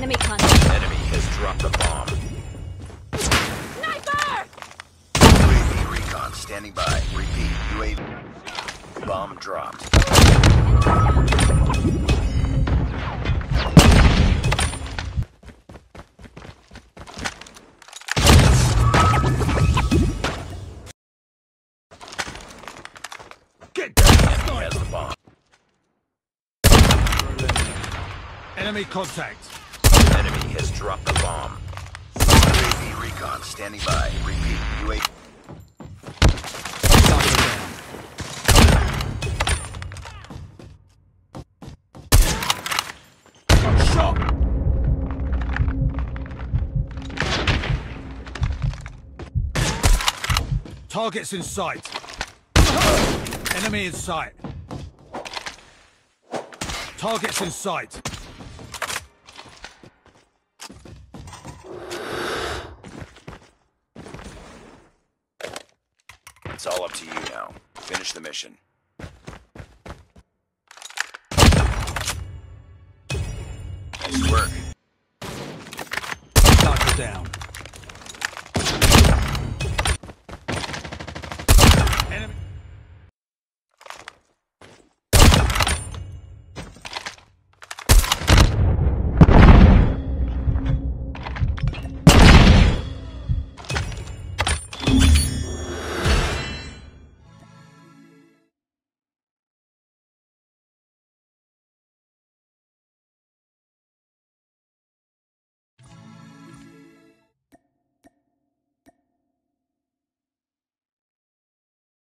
Enemy contact. Enemy has dropped the bomb. Sniper! UAV recon standing by. Repeat, UAV. Bomb dropped. Get down! Enemy has the bomb. Enemy contact. Enemy has dropped the bomb. UAV recon standing by. Repeat, UAV. Shot! Targets in sight. Enemy in sight. Targets in sight. It's all up to you now. Finish the mission. Nice work. Target down.